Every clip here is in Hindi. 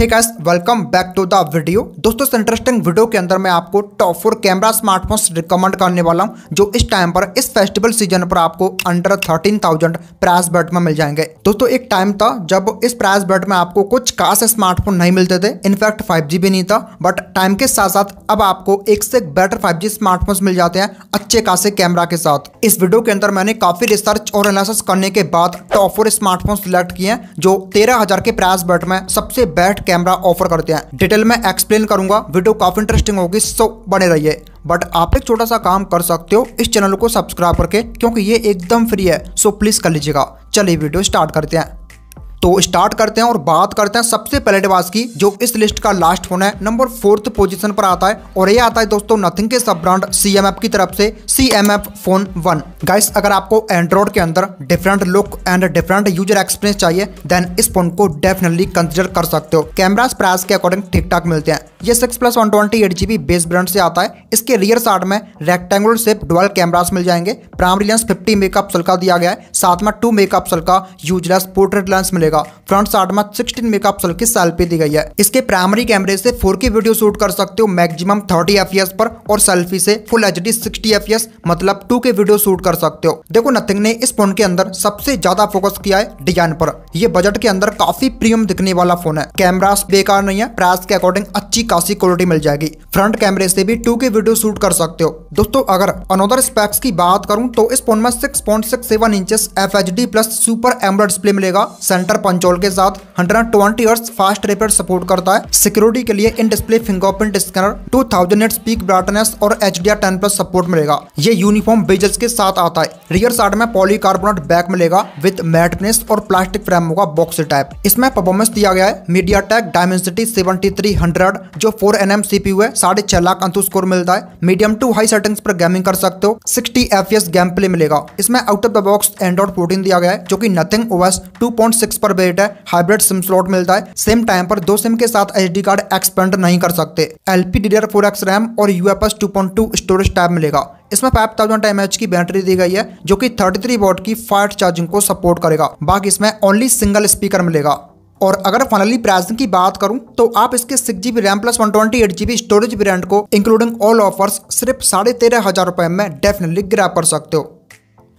Hey guys welcome back to the video दोस्तों, इस इंटरेस्टिंग वीडियो के अंदर मैं आपको top four camera smartphones recommend करने वाला हूँ, जो इस टाइम पर, इस फेस्टिवल सीज़न पर आपको under thirteen thousand price but में मिल जाएँगे। दोस्तों, एक टाइम था जब इस प्राइस बट में आपको कुछ खास स्मार्टफ़ोन नहीं मिलते थे। इनफैक्ट फाइव भी नहीं था बट टाइम के साथ साथ अब आपको एक से बेटर फाइव स्मार्टफ़ोन मिल जाते हैं अच्छे खासे कैमरा के साथ। इस वीडियो के अंदर मैंने काफ़ी रिसर्च और एनालिसिस करने के बाद टॉप फोर स्मार्टफ़ोन सिलेक्ट किए जो तेरह हज़ार के प्राइस बट में सबसे बेस्ट कैमरा ऑफ़र करते हैं। डिटेल में एक्सप्लेन करूँगा वीडियो काफ़ी इंटरेस्टिंग होगी सो बने रहिए। बट आप एक छोटा सा काम कर सकते हो इस चैनल को सब्सक्राइब करके, क्योंकि ये एकदम फ्री है सो प्लीज़ कर लीजिएगा। चलिए वीडियो स्टार्ट करते हैं। तो स्टार्ट करते हैं और बात करते हैं सबसे पहले डिवाइस की, जो इस लिस्ट का लास्ट फ़ोन है। नंबर फोर्थ पोजीशन पर आता है और ये आता है दोस्तों नथिंग के सब ब्रांड सीएमएफ की तरफ़ से सी फ़ोन वन गाइस अगर आपको एंड्रॉइड के अंदर different look and different user experience चाहिए देन इस फ़ोन को डेफिनेटली कंसिडर कर सकते हो। कैमरा प्राइस के अकॉर्डिंग ठीक ठाक मिलते हैं। ये six plus one twenty eight GB base brand से आता है। इसके रियर साइड में रेक्टेंगुलर शेप डुअल कैमरास मिल जाएँगे। प्राइमरी लेंस 50 मेगापिक्सल का दिया गया है। साथ में 2 मेगापिक्सल का यूजलेस पोर्ट्रेट लेंस मिलेगा। फ्रंट साइड में 16 मेगापिक्सल की सेल्फी दी गई है। इसके प्राइमरी कैमरे से 4K वीडियो शूट कर सकते हो मैक्सिमम 30 एफपीएस पर और सेल्फी से full H D sixty FPS मतलब 2K वीडियो शूट कर सकते हो। देखो नथिंग ने इस फ़ोन के अंदर सबसे ज़्यादा फोकस किया है डिज़ाइन पर। यह बजट के अंदर काफ़ी प्रीमियम दिखने वाला फ़ोन है। कैमरा बेकार नहीं है प्राइस के अकॉर्डिंग अच्छी खासी क्वालिटी मिल जाएगी। फ्रंट कैमरे से भी टू के वीडियो शूट कर सकते हो। दोस्तों, अगर अनोदर स्पेक्स की बात करूँ तो इस फ़ोन में 6.67 inches F H D plus super AMOLED display मिलेगा। सेंटर पंचोल के साथ 120 ट्वेंटी फास्ट रिपेयर सपोर्ट करता है। सिक्योरिटी के लिए in display fingerprint scanner two thousand speak brightness और H D ten plus support मिलेगा। ये यूनिफॉर्म बेजल्स के साथ आता है। रियर साइड में पॉलीकार्बोनेट बैक मिलेगा विद मैट और प्लास्टिक फ्रेम होगा बॉक्स टाइप इसमें परफॉर्मेंस दिया गया है। मीडिया टेक डायमेंसिटी सेवेंटी जो फोर एन एम सीपीयू है, साढ़े छह लाख अंतु स्कोर मिलता है। मीडियम टू हाई सेटिंग्स पर गेमिंग कर सकते हो। 60 एफपीएस गेम प्ले मिलेगा। इसमें out of the box Android 14 दिया गया है, जो कि नथिंग ओएस 2.6 पर बेट है हाइब्रिड सिम स्लॉट मिलता है। सेम टाइम पर दो सिम के साथ एच कार्ड एक्सपेंड नहीं कर सकते। LP D four X RAM और यूएफएस 2.2 स्टोरेज टैब मिलेगा। इसमें 5000 थाउज़ेंड एम की बैटरी दी गई है, जो कि 33 वोट की फास्ट चार्जिंग को सपोर्ट करेगा। बाकी इसमें ओनली सिंगल स्पीकर मिलेगा। और अगर फाइनली प्राइसिंग की बात करूँ तो आप इसके six GB RAM plus one twenty eight GB storage variant को इंक्लूडिंग ऑल ऑफर्स सिर्फ़ साढ़े तेरह हज़ार रुपए में डेफिनेटली ग्रैप कर सकते हो।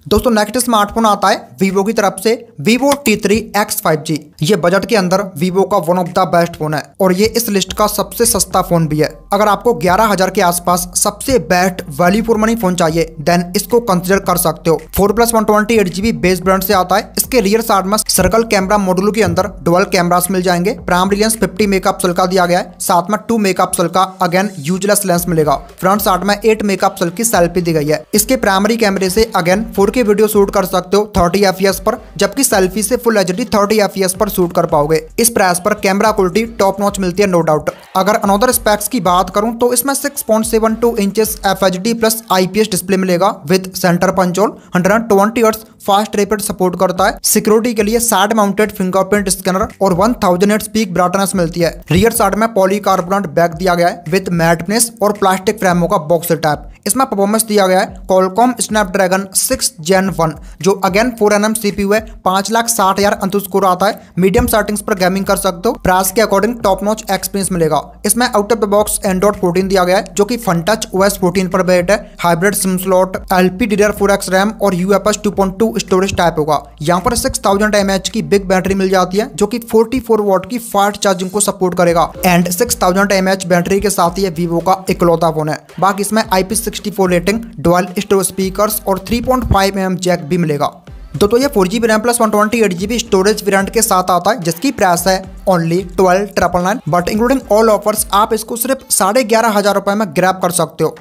दोस्तों नेक्स्ट स्मार्टफ़ोन आता है वीवो की तरफ़ से Vivo T three X five G ये बजट के अंदर वीवो का one of the best phone है और ये इस लिस्ट का सबसे सस्ता फ़ोन भी है। अगर आपको ग्यारह हज़ार के आसपास सबसे best value for money phone चाहिए देन इसको कंसिडर कर सकते हो। Four plus one twenty eight GB base brand से आता है। इसके रियर साइड में सर्कल कैमरा मॉडल के अंदर डुअल कैमरास मिल जाएँगे। प्राइमरी लेंस फिफ्टी मेगापिक्सल का दिया गया है। साथ में टू मेगापिक्सल का अगेन यूजलेस लेंस मिलेगा। फ्रंट साइड में एट मेगापिक्सल की सेल्फी दी गई है। इसके प्राइमरी कैमरे से अगेन फोर वीडियो शूट कर सकते हो थर्टी एफ़ पर, जबकि सेल्फी से full H D thirty F पर शूट कर पाओगे। इस प्राइस पर कैमरा क्वालिटी टॉप नॉच मिलती है नो डाउट अगर अनोदर स्पेक्स की बात करूँ तो इसमें six point seven two inches F H D plus IPS display मिलेगा with center punch hole hundred and twenty fast rapid support करता है। सिक्योरिटी के लिए साइड माउंटेड फिंगरप्रिंट स्कैनर और one thousand eight speak brightness मिलती है। रियर साइड में पॉलीकार्बोनेट बैग दिया गया है विद मैटनेस और प्लास्टिक फ्रेमों का बॉक्स टाइप इसमें परफॉर्मेंस दिया गया है Qualcomm Snapdragon six gen one जो again four N M CPU है, पाँच लाख साठ हज़ार अंतु स्कोर आता है। मीडियम सेटिंग्स पर गेमिंग कर सकते हो। प्राइस के अकॉर्डिंग टॉप नॉच एक्सपीरियंस मिलेगा। इसमें out of the box Android fourteen दिया गया है, जो कि फन टच ओएस फोर्टीन पर बेट है। Hybrid SIM slot LP DDR four X RAM और UFS two point two storage type होगा। यहाँ पर सिक्स थाउज़ेंड एम एच की बिग बैटरी मिल जाती है, जो कि फोर्टी फोर वॉट की फास्ट चार्जिंग को सपोर्ट करेगा। And six thousand M H battery के साथ ही वीवो का इकलौता फ़ोन है। बाकी इसमें IP sixty four rating dual stereo speakers और 3.5 पॉइंट फाइव एम जैक भी मिलेगा। दो तो ये four G B RAM plus one twenty eight G B storage variant के साथ आता है, जिसकी प्राइस है only twelve triple nine but including all offers आप इसको सिर्फ़ साढ़े ग्यारह हज़ार रुपए में ग्रैप कर सकते हो।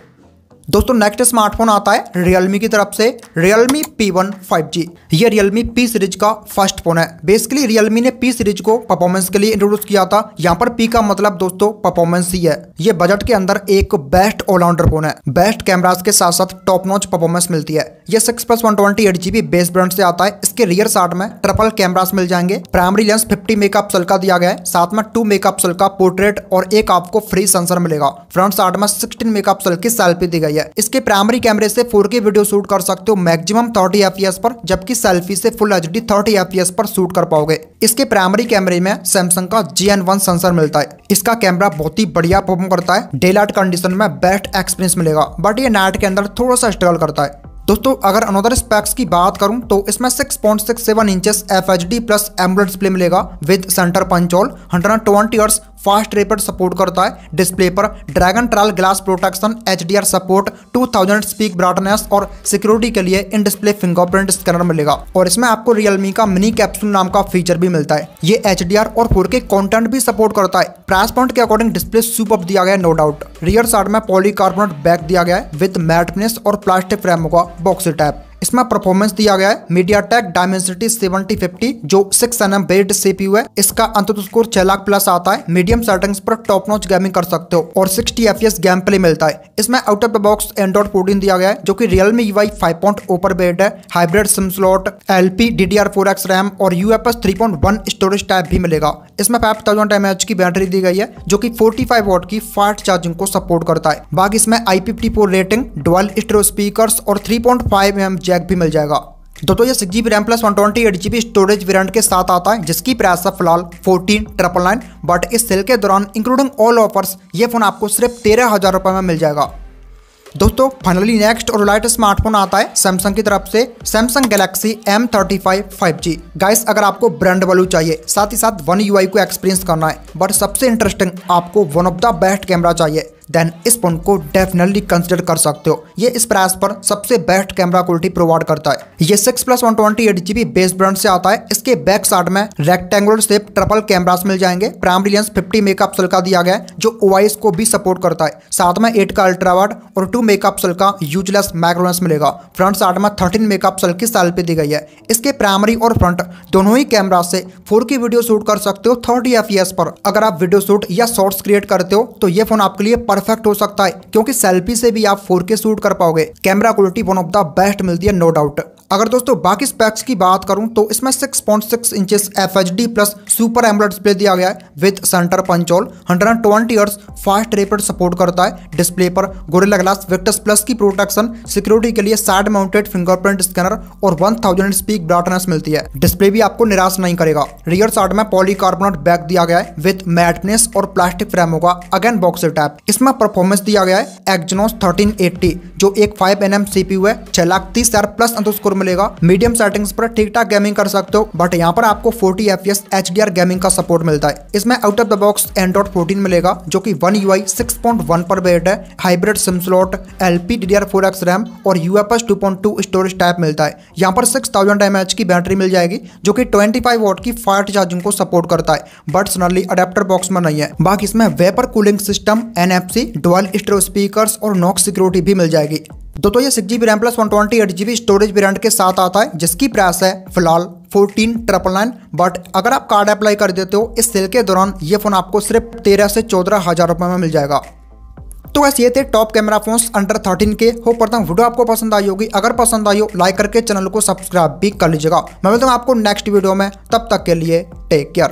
दोस्तों नेक्स्ट स्मार्टफ़ोन आता है रियलमी की तरफ़ से Realme P one five G ये रियलमी पी सीरीज़ का फ़र्स्ट फ़ोन है। बेसिकली रियलमी ने पी सीरीज़ को परफॉर्मेंस के लिए इंट्रोड्यूस किया था। यहाँ पर पी का मतलब दोस्तों परफॉर्मेंस ही है। ये बजट के अंदर एक बेस्ट ऑलराउंडर फ़ोन है। बेस्ट कैमराज के साथ साथ टॉप नॉच परफॉर्मेंस मिलती है। ये six plus one twenty eight GB base brand से आता है। इसके रियर साइड में ट्रिपल कैमरास मिल जाएँगे। प्राइमरी लेंस फिफ्टी मेगापिक्सल का दिया गया है। साथ में टू मेगापिक्सल का पोर्ट्रेट और एक आपको फ्री सेंसर मिलेगा। फ्रंट साइड में सिक्सटीन मेगापिक्सल की सेल्फी दी गई है। है। इसके प्राइमरी कैमरे से 4K वीडियो शूट कर सकते हो मैक्सिमम 30 एफपीएस पर, जबकि सेल्फी से full H D thirty F पर शूट कर पाओगे। इसके प्राइमरी कैमरे में सैमसंग का जी एन वन सेंसर मिलता है। इसका कैमरा बहुत ही बढ़िया परफॉर्म करता है। डे लाइट कंडीशन में बेस्ट एक्सपीरियंस मिलेगा। बट ये नाइट के अंदर थोड़ा सा स्ट्रगल करता है। दोस्तों, अगर अनदर स्पेक्स की बात करूँ तो इसमें 6.67 inches F H D plus AMOLED display मिलेगा with center punch hole hundred twenty years fast rapid support करता है। डिस्प्ले पर dragon trail glass protection, HDR support 2000 peak brightness और सिक्योरिटी के लिए इन डिस्प्ले फिंगरप्रिंट स्कैनर मिलेगा। और इसमें आपको रियलमी का मिनी कैप्सूल नाम का फीचर भी मिलता है। ये एचडीआर और फोर के कॉन्टेंट भी सपोर्ट करता है। प्राइस पॉइंट के अकॉर्डिंग डिस्प्ले सुपर दिया गया नो डाउट रियर साइड में पॉलीकार्बोनेट बैक दिया गया है विद मैटनेस और प्लास्टिक फ्रेम होगा बॉक्स टैप इसमें परफॉर्मेंस दिया गया है। MediaTek Dimensity seventy fifty जो six N M based CPU है, इसका अंत स्कोर छह लाख प्लस आता है। मीडियम सेटिंग्स पर टॉप नॉच गेमिंग कर सकते हो और sixty F S game play मिलता है। इसमें out of the box Android fourteen दिया गया है, जो कि रियलमी आई फाइव पॉइंट ओपर बेड है। Hybrid SIM slot L P D D R four X RAM और U F S three point one storage type भी मिलेगा। इसमें फाइव थाउज़ेंड एम एच की बैटरी दी गई है, जो की फोर्टी फाइव वॉट की फास्ट चार्जिंग को सपोर्ट करता है। बाकी इसमें I fifty four rating dual stereo speaker और three point five M jack भी मिल जाएगा। दोस्तों ये six GB RAM plus one twenty eight GB storage variant के साथ आता है, जिसकी प्राइस है फ़िलहाल फोर्टीन ट्रिपल नाइन बट इस सेल के दौरान इंक्लूडिंग ऑल ऑफर्स ये फ़ोन आपको सिर्फ़ तेरह हज़ार रुपए में मिल जाएगा। दोस्तों फाइनली नेक्स्ट और लाइट स्मार्टफ़ोन आता है सैमसंग की तरफ़ से Samsung Galaxy M thirty five five G guys अगर आपको ब्रांड वैल्यू चाहिए, साथ ही साथ वन यू को एक्सपीरियंस करना है बट सबसे इंटरेस्टिंग आपको one of the best camera चाहिए। देन इस फ़ोन को डेफिनेटली कंसिडर कर सकते हो। ये इस प्राइस पर सबसे बेस्ट कैमरा क्वालिटी प्रोवाइड करता है। ये six plus one twenty eight GB base brand से आता है। इसके बैक साइड में रेक्टेंगुलर शेप ट्रिपल कैमरास मिल जाएँगे। प्राइमरी लेंस फिफ्टी मेकअप का दिया गया जो ओआईएस को भी सपोर्ट करता है। साथ में एट का अल्ट्रावाड और टू मेकअप का यूजलेस माइक्रोलेंस मिलेगा। फ्रंट साइड में थर्टीन मेकअप की सेल्फी दी गई है। इसके प्राइमरी और फ्रंट दोनों ही कैमरा से फोर की वीडियो शूट कर सकते हो थर्टी एफ़ पर। अगर आप वीडियो शूट या शॉर्ट्स क्रिएट करते हो तो ये फ़ोन आपके लिए परफेक्ट हो सकता है, क्योंकि सेल्फी से भी आप फोर शूट कर पाओगे। Camera quality one of the best मिलती है नो डाउट अगर दोस्तों बाकी स्पेक्स की बात करूँ तो इसमें 6.6 inches F H D plus super AMOLED display दिया गया है with center punch hole 120 twenty fast rapid support करता है डिस्प्ले पर गोरिल्ला ग्लास विक्टस प्लस की प्रोटेक्शन सिक्योरिटी के लिए साइड माउंटेड फिंगरप्रिंट स्कैनर और 1000 स्पीक ब्राइटनेस मिलती है। डिस्प्ले भी आपको निराश नहीं करेगा। रियर साइड में पॉलीकार्बोनेट बैग दिया गया है विद मैटनेस और प्लास्टिक फ्रेम होगा। अगेन बॉक्स टैप इसमें परफॉर्मेंस दिया गया है एक्जनोस थर्टीन जो एक फाइव एन एम है, छह लाख तीस हज़ार प्लस मिलेगा। मीडियम सेटिंग्स पर ठीक ठाक गेमिंग कर सकते हो बट यहाँ पर आपको 40 एफ़ एच गेमिंग का सपोर्ट मिलता है। इसमें out of the box Android 14 मिलेगा, जो कि वन यू आई सिक्स पर बेट है। Hybrid SIM slot L P D R four X RAM और U F S two point two storage type मिलता है। यहाँ पर सिक्स थाउज़ेंड एम एच की बैटरी मिल जाएगी, जो कि ट्वेंटी फाइव वोट की फास्ट चार्जिंग को सपोर्ट करता है बट सनरली अडेप्टर बॉक्स में नहीं है। बाकी इसमें vapour cooling system N F C dual stereo speaker और नॉक्स सिक्योरिटी भी मिल जाएगी। दोस्तों ये six GB RAM plus one twenty eight storage variant के साथ आता है, जिसकी प्राइस है फ़िलहाल फोर्टीन ट्रिपल नाइन बट अगर आप कार्ड अप्लाई कर देते हो, इस सेल के दौरान ये फ़ोन आपको सिर्फ़ तेरह से चौदह हज़ार रुपए में मिल जाएगा। तो वैसे ये थे top camera phones under thirteen के। हो हूँ वीडियो आपको पसंद आई होगी। अगर पसंद आई हो लाइक करके चैनल को सब्सक्राइब भी कर लीजिएगा। मैं मिलता हूँ आपको नेक्स्ट वीडियो में। तब तक के लिए टेक केयर